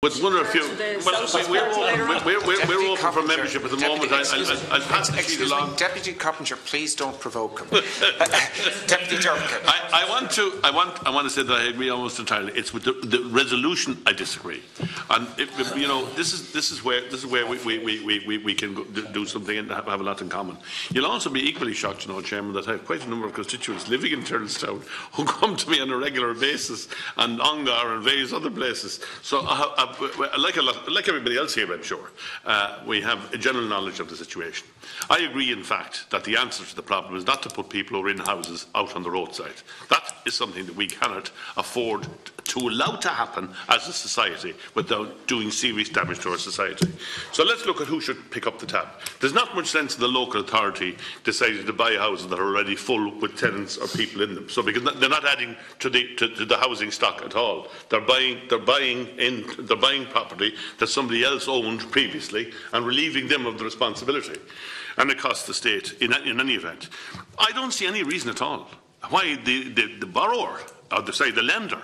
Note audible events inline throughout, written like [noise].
With one or a few, well, we- we're open, we're, we're, we're open for membership at the Deputy- moment. I, I, I, I'll pass the sheet excuse me. Deputy Coppinger, please don't provoke him. [laughs] [laughs] Deputy Durkan. I, I want to, I want, I want to say that I agree almost entirely. It's with the, the resolution I disagree, and if, if, you know, this is this is where this is where we we, we, we, we can go, do do something and have, have a lot in common. You'll also be equally shocked, you know, Chairman, that I have quite a number of constituents living in Tyrrelstown [laughs] who come to me on a regular basis, and Ongar and various other places. So, I, I, like a lot, like everybody else here, I'm sure, uh, we have a general knowledge of the situation. I agree, in fact, that the answer to the problem is not to put people who are in houses out on the roadside. That is something that we cannot afford to allow to happen as a society without doing serious damage to our society. So let's look at who should pick up the tab. There's not much sense in the local authority deciding to buy houses that are already full with tenants or people in them. So because they're not adding to the, to, to the housing stock at all. They're buying, they're buying in, they're buying property that somebody else owned previously and relieving them of the responsibility. And it costs the state in, in any event. I don't see any reason at all why the, the, the borrower, or the, say the lender,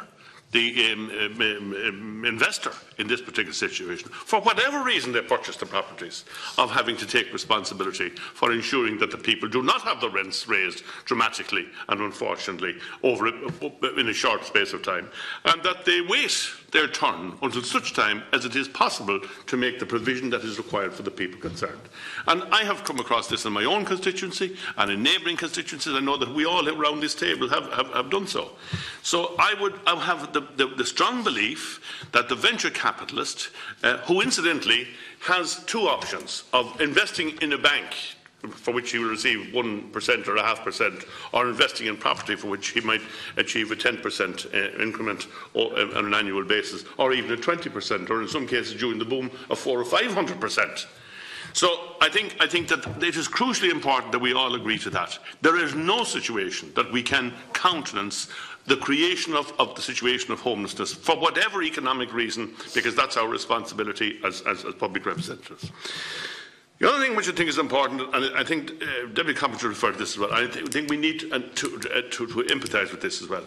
the um, um, um, investor in this particular situation, for whatever reason they purchased the properties, of having to take responsibility for ensuring that the people do not have the rents raised dramatically and unfortunately over in a short space of time, and that they wait their turn until such time as it is possible to make the provision that is required for the people concerned. And I have come across this in my own constituency and in neighbouring constituencies. I know that we all around this table have, have, have done so. So I would I have the, the, the strong belief that the venture capitalist, uh, who incidentally has two options of investing in a bank for which he will receive 1% or a half percent, or investing in property for which he might achieve a 10% uh, increment uh, on an annual basis, or even a 20%, or in some cases during the boom, a 4 or 500%. So I think, I think that it is crucially important that we all agree to that. There is no situation that we can countenance the creation of, of, the situation of homelessness for whatever economic reason, because that's our responsibility as, as, as public representatives. The other thing which I think is important, and I think uh, Deputy Coppinger referred to this as well, I th think we need to, uh, to, to, empathise with this as well.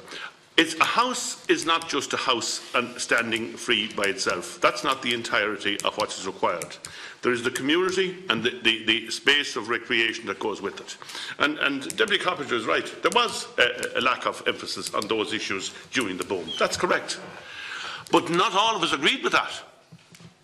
It's, a house is not just a house and standing free by itself. That's not the entirety of what is required. There is the community and the, the, the space of recreation that goes with it. And, and Deputy is right. There was a, a lack of emphasis on those issues during the boom. That's correct. But not all of us agreed with that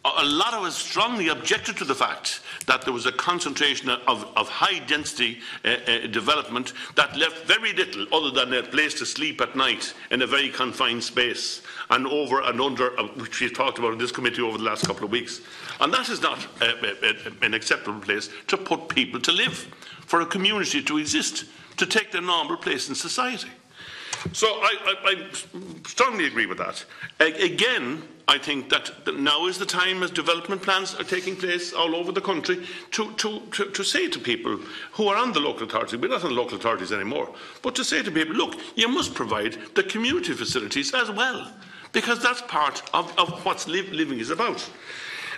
a lot of us strongly objected to the fact that there was a concentration of, of high density uh, uh, development that left very little other than a place to sleep at night in a very confined space and over and under, uh, which we've talked about in this committee over the last couple of weeks. And that is not uh, uh, uh, an acceptable place to put people to live, for a community to exist, to take their normal place in society. So I, I, I strongly agree with that. Again, I think that, now is the time, as development plans are taking place all over the country, to, to, to, to say to people who are on the local authorities, we're not on the local authorities anymore, but to say to people, look, you must provide the community facilities as well, because that's part of, of what li living is about.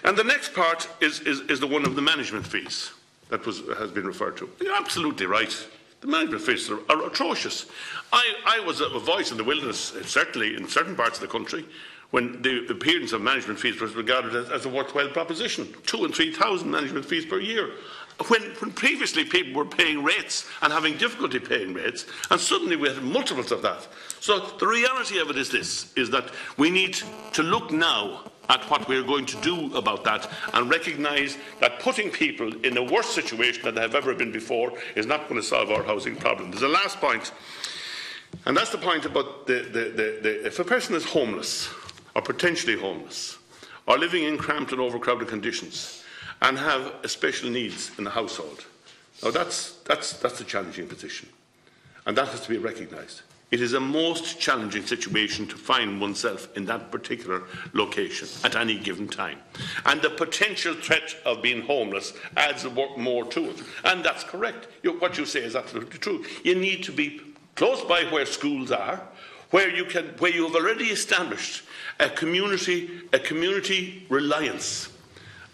And the next part is, is, is the one of the management fees that was, has been referred to. You're absolutely right. The management fees are, are atrocious. I, I, was a voice in the wilderness, uh, certainly in certain parts of the country, when the appearance of management fees was regarded as, as a worthwhile proposition. Two and three thousand management fees per year. When, when, previously people were paying rates and having difficulty paying rates, and suddenly we had multiples of that. So the reality of it is this, is that we need to look now at what we're going to do about that and recognise that putting people in a worse situation than they have ever been before is not going to solve our housing problem. There's a last point, and that's the point about the, the, the, the if a person is homeless or potentially homeless or living in cramped and overcrowded conditions and have special needs in the household. Now that's, that's, that's a challenging position and that has to be recognised. It is a most challenging situation to find oneself in that particular location at any given time. And the potential threat of being homeless adds more to it. And that's correct. what you say is absolutely true. You need to be close by where schools are, where you, can, where you have already established a community, a community reliance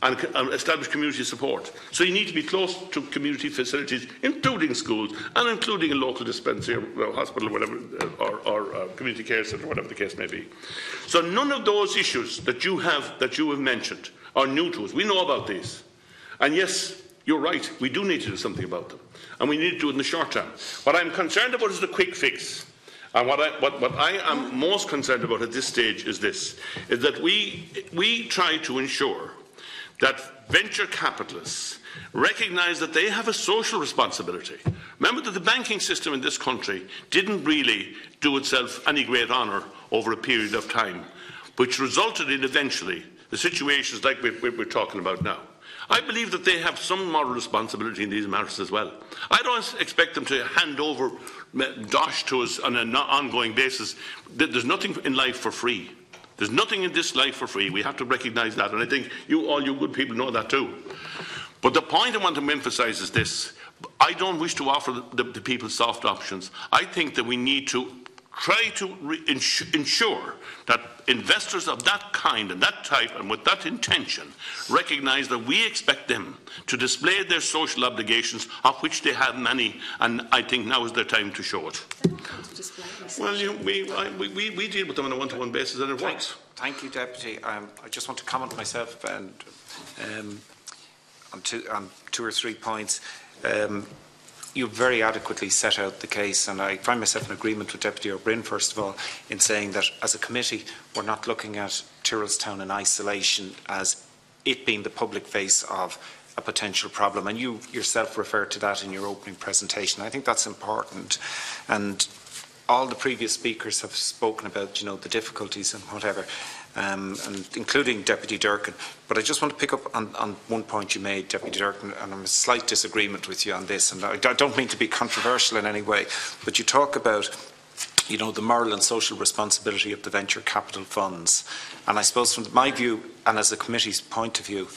and, establish community support. So you need to be close to community facilities, including schools and including a local dispensary or hospital or whatever, uh, or, or uh, community care centre, whatever the case may be. So none of those issues that you have that you have mentioned are new to us. We know about these. And yes, you're right, we do need to do something about them. And we need to do it in the short term. What I'm concerned about is the quick fix. And what I, what, what I am most concerned about at this stage is this, is that we, we try to ensure that venture capitalists recognise that they have a social responsibility. Remember that the banking system in this country didn't really do itself any great honour over a period of time, which resulted in eventually the situations like we, we're talking about now. I believe that they have some moral responsibility in these matters as well. I don't expect them to hand over uh, dosh to us on an ongoing basis. There's nothing in life for free. There's nothing in this life for free. We have to recognise that, and I think you, all you good people, know that too. But the point I want to emphasise is this: I don't wish to offer the, the people soft options. I think that we need to try to re- ensure, ensure that investors of that kind and that type and with that intention recognise that we expect them to display their social obligations, of which they have many, and I think now is their time to show it. Well, you, we, I, we, we- deal with them on a one-to-one basis, and it works. Thank you, Deputy. Um, I just want to comment myself and um, on, two, on two or three points. Um, you very adequately set out the case, and I find myself in agreement with Deputy Ó Broin, first of all, in saying that as a committee, we're not looking at Tyrrelstown in isolation as it being the public face of a potential problem. And you yourself referred to that in your opening presentation. I think that's important. And all the previous speakers have spoken about, you know, the difficulties and whatever, um, and including Deputy Durkan. But I just want to pick up on, on one point you made, Deputy Durkan, and I'm in slight disagreement with you on this. And I, I don't mean to be controversial in any way, but you talk about you know, the moral and social responsibility of the venture capital funds. And I suppose from my view, and as a committee's point of view,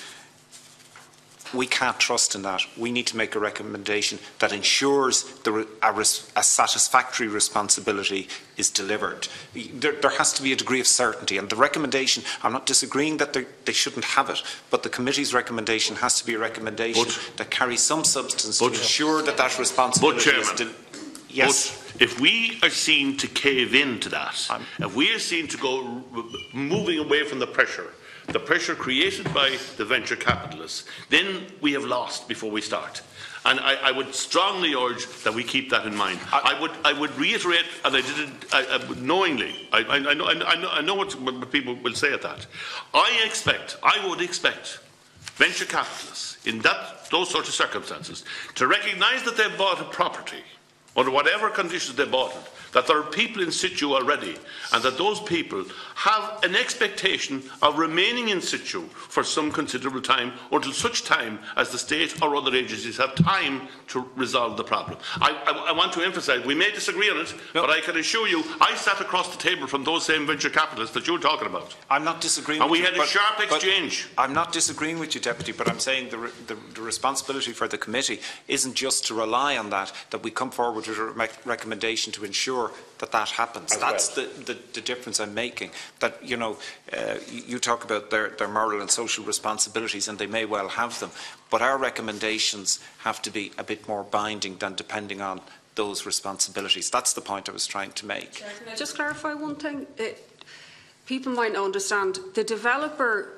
we can't trust in that. We need to make a recommendation that ensures the, a, a, satisfactory responsibility is delivered. There, there, has to be a degree of certainty, and the recommendation, I'm not disagreeing that they shouldn't have it, but the committee's recommendation has to be a recommendation but, that carries some substance to ensure that that responsibility but, is delivered. Yes. But if we are seen to cave in to that, I'm, if we are seen to go moving away from the pressure, the pressure created by the venture capitalists, then we have lost before we start. And I, I, would strongly urge that we keep that in mind. I, I would, I would reiterate, and I did it I, knowingly. I, know, know, I, know, what, what people will say at that. I expect, I would expect, venture capitalists in that, those sorts of circumstances to recognise that they've bought a property under whatever conditions they bought it that there are people in situ already, and that those people have an expectation of remaining in situ for some considerable time until such time as the state or other agencies have time to resolve the problem. I, I, I want to emphasise, we may disagree on it, no. but I can assure you, I sat across the table from those same venture capitalists that you're talking about. I'm not disagreeing and we you, had a sharp exchange. I'm not disagreeing with you, Deputy, but I'm saying the, the, the, responsibility for the committee isn't just to rely on that, that we come forward with a recommendation to ensure sure that that happens. As That's well. the, the, the, difference I'm making. That, you know, uh, you talk about their, their moral and social responsibilities, and they may well have them, but our recommendations have to be a bit more binding than depending on those responsibilities. That's the point I was trying to make. Can I just clarify one thing? It, people might not understand. The developer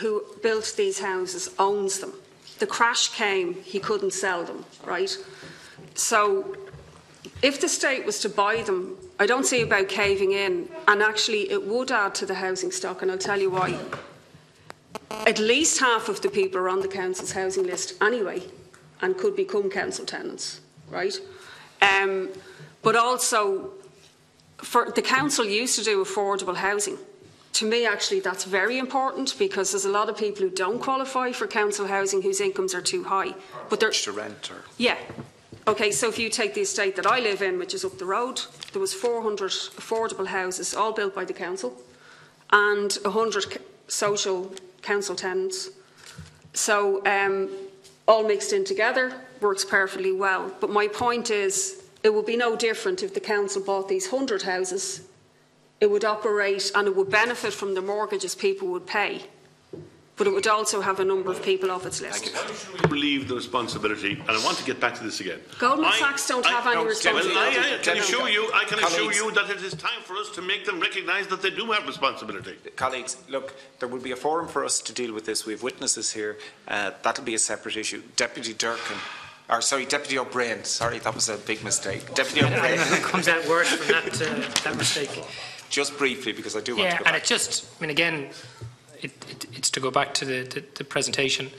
who built these houses owns them. The crash came, he couldn't sell them, right? So if the state was to buy them, I don't see about caving in, and actually it would add to the housing stock, and I'll tell you why. At least half of the people are on the council's housing list anyway, and could become council tenants, right? Um, but also, for the council used to do affordable housing. To me, actually, that's very important because there's a lot of people who don't qualify for council housing whose incomes are too high. But they're to rent or yeah, Okay, so if you take the estate that I live in, which is up the road, there was 400 affordable houses, all built by the council, and 100 social council tenants. So um, all mixed in together works perfectly well. But my point is, it would be no different if the council bought these 100 houses. It would operate and it would benefit from the mortgages people would pay. But it would also have a number of people off its list. Relieve the responsibility, and I want to get back to this again. Goldman I- Sachs don't I- have any no, responsibility. Well, I, I can assure you, I can assure you that it is time for us to make them recognise that they do have responsibility. Colleagues, look, there will be a forum for us to deal with this. We have witnesses here. Uh, that'll be a separate issue. Deputy Durkan, or sorry, Deputy Ó Broin. Sorry, that was a big mistake. Deputy Ó Broin, comes out worse from that, uh, that mistake. just briefly, because I do want Yeah, to go and back. it just, I mean, again, it, it, it's to go back to the, the, the presentation.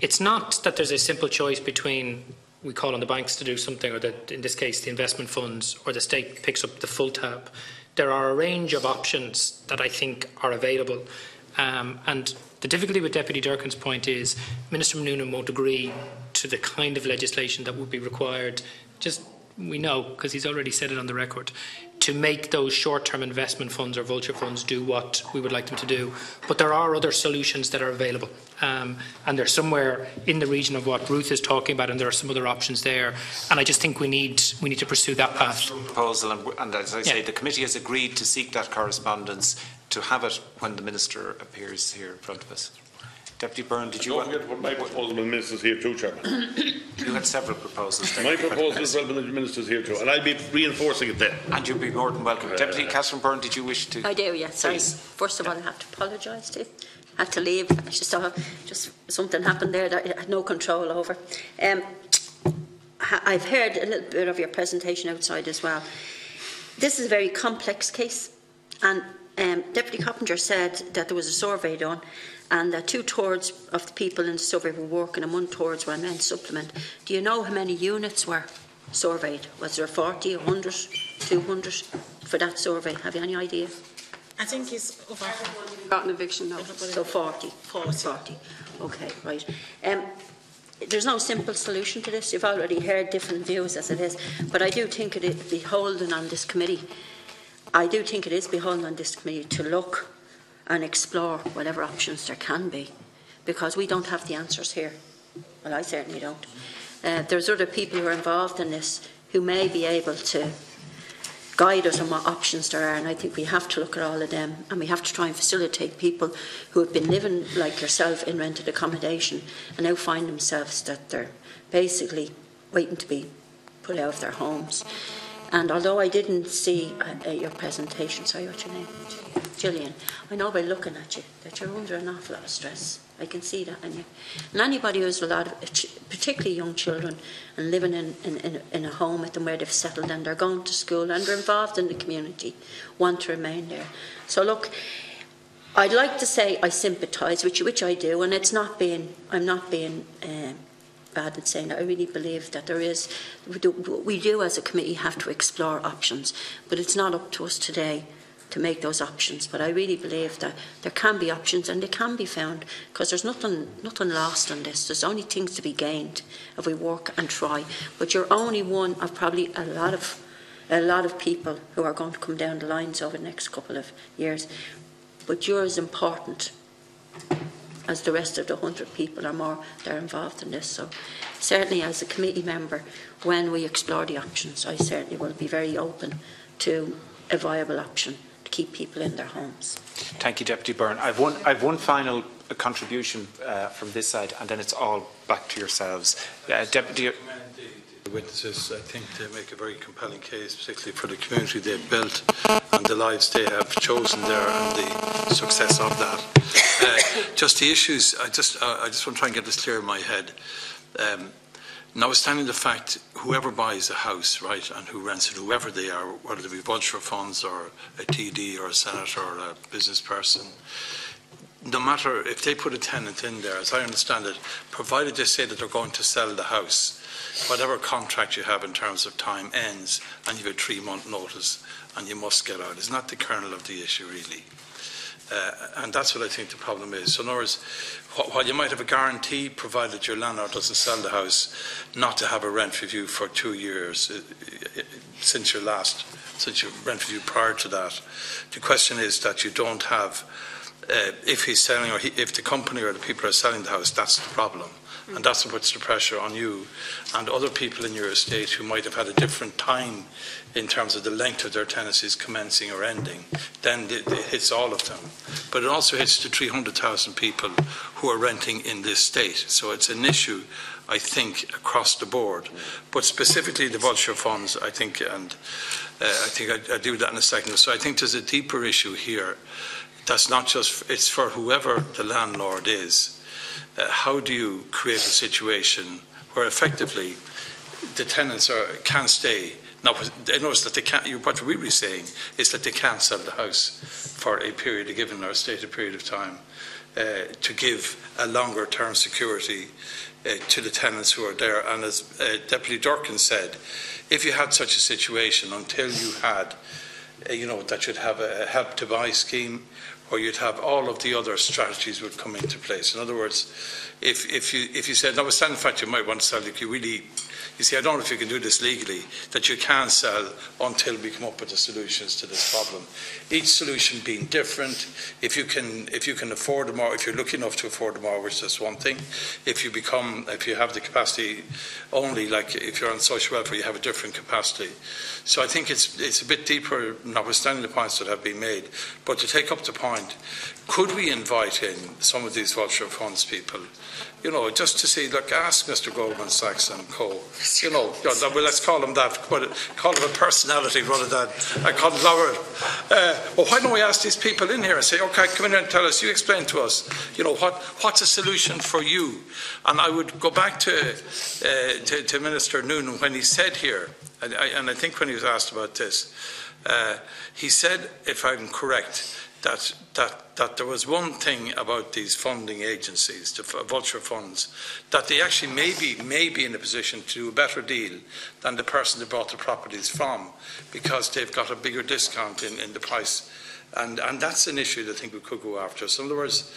It's not that there's a simple choice between we call on the banks to do something, or that in this case the investment funds, or the state picks up the full tab. There are a range of options that I think are available, um, and the difficulty with Deputy Durkan's point is Minister Noonan won't agree to the kind of legislation that would be required. Just we know because he's already said it on the record to make those short-term investment funds or vulture funds do what we would like them to do. But there are other solutions that are available, um, and they're somewhere in the region of what Ruth is talking about, and there are some other options there. And I just think we need we need to pursue that path. proposal, and, and as I say, Yeah. the committee has agreed to seek that correspondence to have it when the minister appears here in front of us. Deputy Byrne, did you Don't want, forget what my proposal with the ministers here too, Chairman. [coughs] you had several proposals. My proposal is well with the ministers here too, and I'll be reinforcing it then. And you'll be more than welcome. Deputy Catherine Byrne, did you wish to? I do, yes. Sorry. Please. First of all, I have to apologise to you. I had to leave. I just saw just something happened there that I had no control over. Um, I've heard a little bit of your presentation outside as well. This is a very complex case, and um, Deputy Coppinger said that there was a survey done, and that two thirds of the people in the survey were working, and one third were men supplement. Do you know how many units were surveyed? Was there 40, 100, 200 for that survey? Have you any idea? I think it's over. Got an eviction notice. So 40. 40. Okay, right. Um, there's no simple solution to this. You've already heard different views as it is, but I do think it is beholden on this committee. I do think it is beholden on this committee to look and explore whatever options there can be, because we don't have the answers here. Well, I certainly don't. Uh, there's other people who are involved in this who may be able to guide us on what options there are, and I think we have to look at all of them, and we have to try and facilitate people who have been living like yourself in rented accommodation and now find themselves that they're basically waiting to be put out of their homes. And although I didn't see uh, your presentation, sorry, what's your name? Gillian, I know by looking at you that you're under an awful lot of stress. I can see that in you. And anybody who's a lot of, particularly young children, and living in, in, in, a home with them where they've settled and they're going to school and they're involved in the community, want to remain there. So look, I'd like to say I sympathise with you, which I do, and it's not being, I'm not being um, bad at saying that. I really believe that there is, we do, we do as a committee have to explore options, but it's not up to us today to make those options. But I really believe that there can be options and they can be found because there's nothing, nothing lost on this. There's only things to be gained if we work and try. But you're only one of probably a lot of a lot of people who are going to come down the lines over the next couple of years. But you're as important as the rest of the 100 people or more that are involved in this. So certainly as a committee member, when we explore the options, I certainly will be very open to a viable option to keep people in their homes. Thank you, Deputy Byrne. I've one, I've one final contribution uh, from this side, and then it's all back to yourselves. Uh, Deputy, The witnesses, I think, they make a very compelling case, particularly for the community they've built and the lives they have chosen there and the success of that. Uh, just the issues, I just, uh, I just want to try and get this clear in my head. Um, notwithstanding the fact, whoever buys a house, right, and who rents it, whoever they are, whether they be vulture funds or a TD or a senator or a business person, no matter if they put a tenant in there, as I understand it, provided they say that they're going to sell the house, whatever contract you have in terms of time ends and you have a three month notice and you must get out. It's not the kernel of the issue, really. Uh, and that's what I think the problem is. So, in other words, while you might have a guarantee, provided your landlord doesn't sell the house, not to have a rent review for two years uh, uh, since your last, since your rent review prior to that, the question is that you don't have uh, if he's selling or he, if the company or the people are selling the house, that's the problem. And that's what puts the pressure on you and other people in your estate who might have had a different time in terms of the length of their tenancies commencing or ending. Then it, it hits all of them. But it also hits the 300,000 people who are renting in this state. So it's an issue, I think, across the board. But specifically the vulture funds, I think, and uh, I think I, I do that in a second. So I think there's a deeper issue here. That's not just, it's for whoever the landlord is uh, how do you create a situation where effectively the tenants are, can stay? Now, notice that they can't, what we're really saying is that they can't sell the house for a period, a given or a stated period of time, uh, to give a longer term security uh, to the tenants who are there. And as uh, Deputy Durkan said, if you had such a situation until you had, uh, you know, that you'd have a help to buy scheme, or you'd have all of the other strategies would come into place. In other words, if, if you if you said, notwithstanding the fact you might want to sell, you really, you see, I don't know if you can do this legally, that you can't sell until we come up with the solutions to this problem. Each solution being different. If you can if you can afford the mortgage, if you're lucky enough to afford the mortgage, that's one thing. If you become if you have the capacity only, like if you're on social welfare, you have a different capacity. So I think it's it's a bit deeper, notwithstanding the points that have been made. But to take up the point, could we invite in some of these vulture funds people? You know, just to see, look, ask Mr. Goldman Sachs and Co. You know, let's call him that, call him a personality rather than a conglomerate. Uh, well, why don't we ask these people in here and say, okay, come in here and tell us, you explain to us, you know, what, what's a solution for you? And I would go back to, uh, to, to Minister Noonan when he said here, and I, and I think when he was asked about this, uh, he said, if I'm correct, that, that, that there was one thing about these funding agencies, the vulture funds, that they actually may be, may be in a position to do a better deal than the person they bought the properties from because they've got a bigger discount in, in the price. And, and that's an issue that I think we could go after. So in other words,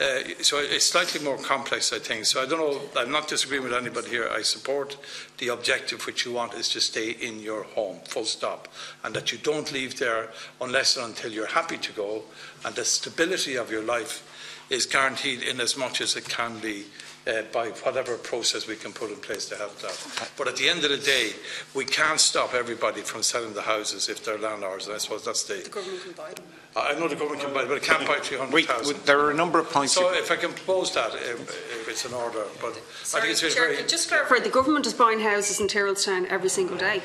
uh, so it's slightly more complex, I think. So I don't know, I'm not disagreeing with anybody here. I support the objective which you want is to stay in your home, full stop, and that you don't leave there unless and until you're happy to go, and the stability of your life is guaranteed in as much as it can be uh, by whatever process we can put in place to help that. But at the end of the day, we can't stop everybody from selling the houses if they're landlords, and I suppose that's the... The government can buy them. I know the government can buy, but it can't buy 300,000. there are a number of points. So you- if I can propose that, if, if it's an order, but I Sorry, think it's very, Chair, very... just clarify, the government is buying houses in Tyrrelstown every single day.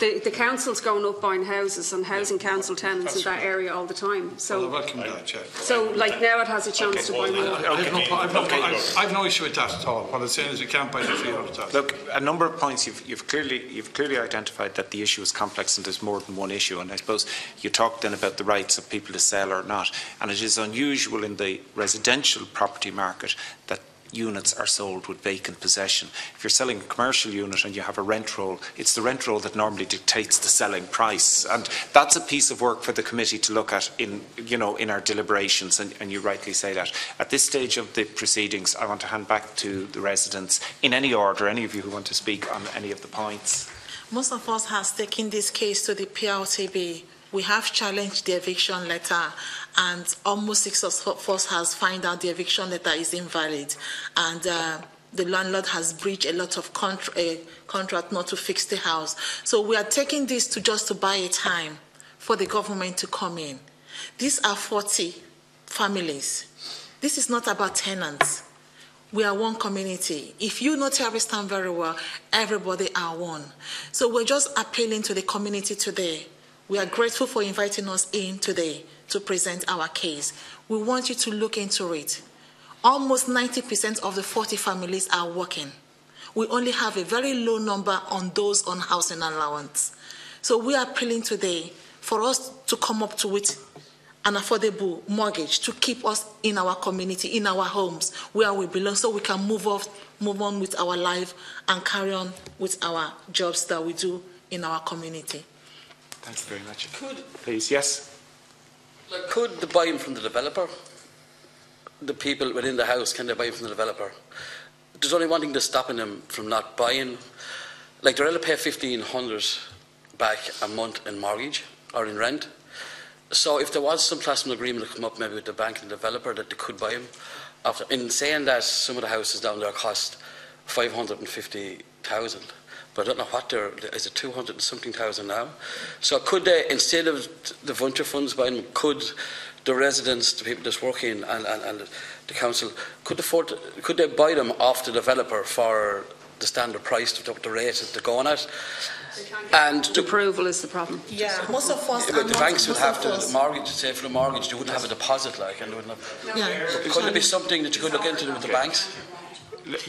The, the council's going up buying houses and housing council tenants in that area all the time. Well, I So, welcome that, Chair. so like now it has a chance to buy more. I have no, I've no, I've, I've no issue with that at all. What I'm saying is we can't buy the 300,000. Look, a number of points you've, you've clearly you've clearly identified that the issue is complex and there's more than one issue. And I suppose you talked then about the rights of people to sell or not. And it is unusual in the residential property market that units are sold with vacant possession. If you're selling a commercial unit and you have a rent roll, it's the rent roll that normally dictates the selling price. And that's a piece of work for the committee to look at in, you know, in our deliberations, and, and you rightly say that. At this stage of the proceedings, I want to hand back to the residents in any order, any of you who want to speak on any of the points. Most of us has taken this case to the PRTB. We have challenged the eviction letter, and almost six of us has found out the eviction letter is invalid, and uh, the landlord has breached a lot of contra- uh, contract not to fix the house. So we are taking this to just to buy a time for the government to come in. These are 40 families. This is not about tenants. We are one community. If you know Tyrrelstown very well, everybody are one. So we're just appealing to the community today. We are grateful for inviting us in today to present our case. We want you to look into it. Almost 90% of the 40 families are working. We only have a very low number on those on housing allowance. So we are appealing today for us to come up to it an affordable mortgage to keep us in our community, in our homes, where we belong, so we can move off, move on with our life and carry on with our jobs that we do in our community. Thank you very much. Could, Please, yes? like, could the buying from the developer, the people within the house, can they buy from the developer? There's only one thing that's stopping them from not buying. Like, they're able to pay 1500 back a month in mortgage or in rent. So if there was some plasma agreement to come up maybe with the bank and the developer that they could buy them, after, in saying that some of the houses down there cost 550,000, but I don't know what they're, is it 200 and something thousand now? So could they, instead of the venture funds buying them, could the residents, the people that's working and, and, and the council, could afford, could they buy them off the developer for the standard price, the, the rate that they're going at? And the, Approval is the problem. Yeah, most of us Yeah, but the banks would have to, us- the mortgage, say for the mortgage, they wouldn't have a deposit like, and they wouldn't have, Yeah. could there be something that you could look into with the banks?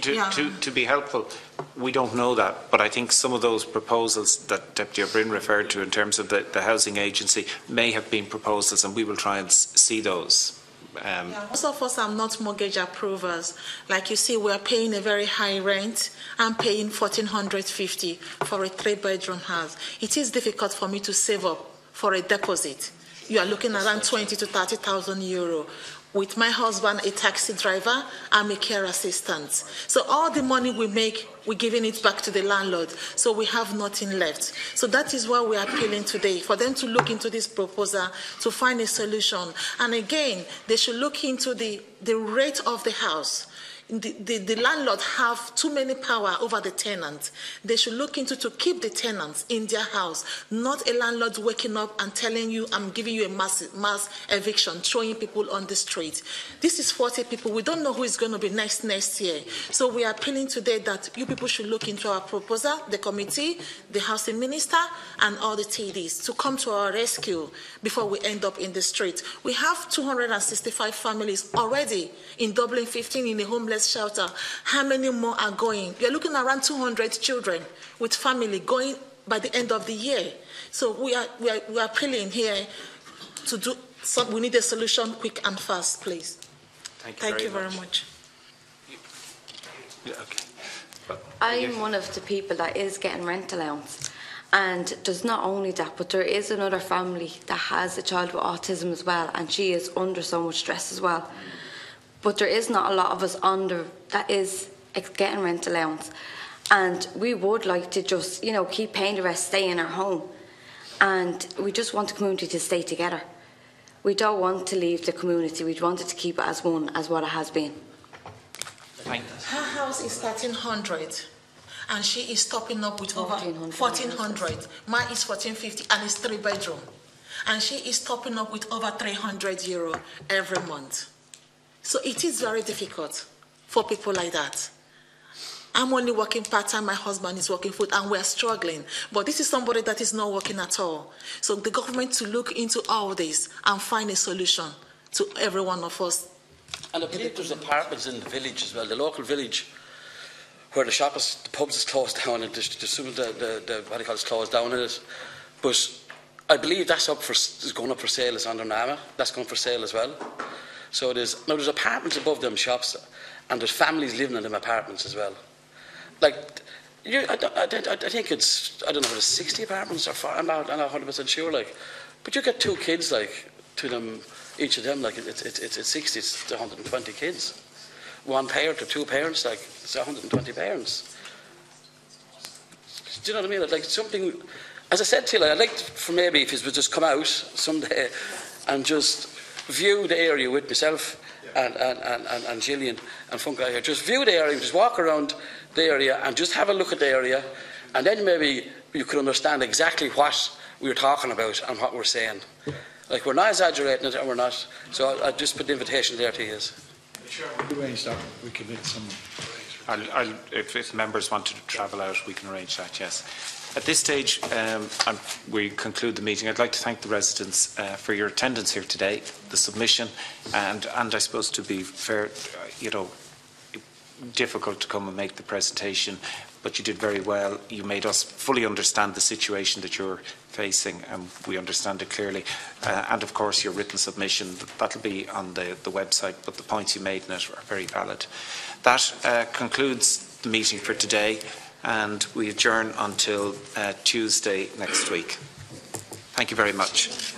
To, Yeah. to, to be helpful, we don't know that, but I think some of those proposals that Deputy Ó Broin referred to in terms of the, the housing agency may have been proposals and we will try and see those. Um, Yeah, Most of us are not mortgage approvers. Like you see, we're paying a very high rent. I'm paying fourteen hundred fifty for a three-bedroom house. It is difficult for me to save up for a deposit. You are looking around twenty to thirty thousand euro. With my husband, a taxi driver, I'm a care assistant. So all the money we make, we're giving it back to the landlord. So we have nothing left. So that is why we are appealing today, for them to look into this proposal to find a solution. And again, they should look into the, the rate of the house. The, the, the landlord have too many power over the tenant. They should look into to keep the tenants in their house, not a landlord waking up and telling you, I'm giving you a mass, mass eviction, throwing people on the street. This is 40 people. We don't know who is going to be next next year. So we are appealing today that you people should look into our proposal, the committee, the housing minister, and all the TDs to come to our rescue before we end up in the street. We have 265 families already in Dublin, 15 in a homeless shelter. How many more are going? You're looking around 200 children with family going by the end of the year. So we are, we are, we are appealing here to do, some, we need a solution quick and fast, please. Thank you very much. Yeah, okay. I'm one of the people that is getting rent allowance. And there's not only that, but there is another family that has a child with autism as well, and she is under so much stress as well. But there is not a lot of us under that is getting rent allowance. And we would like to just, you know, keep paying the rest, stay in our home. And we just want the community to stay together. We don't want to leave the community. We want it to keep it as one, as what it has been. Her house is 1300 and she is topping up with over 1400. 1400. Mine is 1450 and it's three bedroom. And she is topping up with over 300 euro every month. So it is very difficult for people like that. I'm only working part time, my husband is working full, and we're struggling. But this is somebody that is not working at all. So the government to look into all this and find a solution to every one of us And I believe there's apartments in the village as well, the local village, where the shop is, the pubs is closed down and the, the, the, what do you call it, is closed down in it. But I believe that's up for, is going up for sale, it's under Nama, that's going for sale as well. So there's, now there's apartments above them shops and there's families living in them apartments as well. Like, you, I, I, I think it's, I don't know it's 60 apartments or four, I'm not, I'm not 100% sure, like, but you get two kids, like, to them, each of them, like, it's, it's, it's, it's 60, it's 120 kids. One parent or two parents, like, it's 120 parents. Do you know what I mean? Like, something, as I said to you, like, I'd like for maybe if you would just come out someday and just view the area with myself and, and, and, and, and Gillian and Funke here. Just view the area, just walk around the area and just have a look at the area and then maybe you could understand exactly what we're talking about and what we're saying. Like, we're not exaggerating it and we're not. So I, I just put the invitation there to you. Arrange that, we can make some. I'll, I'll, if, if members want to travel out, we can arrange that, yes. At this stage, um, we conclude the meeting. I'd like to thank the residents uh, for your attendance here today, the submission, and, and I suppose to be fair, uh, you know, difficult to come and make the presentation, but you did very well. You made us fully understand the situation that you're facing, and we understand it clearly. Uh, and of course, your written submission, that'll be on the, the website, but the points you made in it are very valid. That uh, concludes the meeting for today, and we adjourn until uh, Tuesday next week. Thank you very much.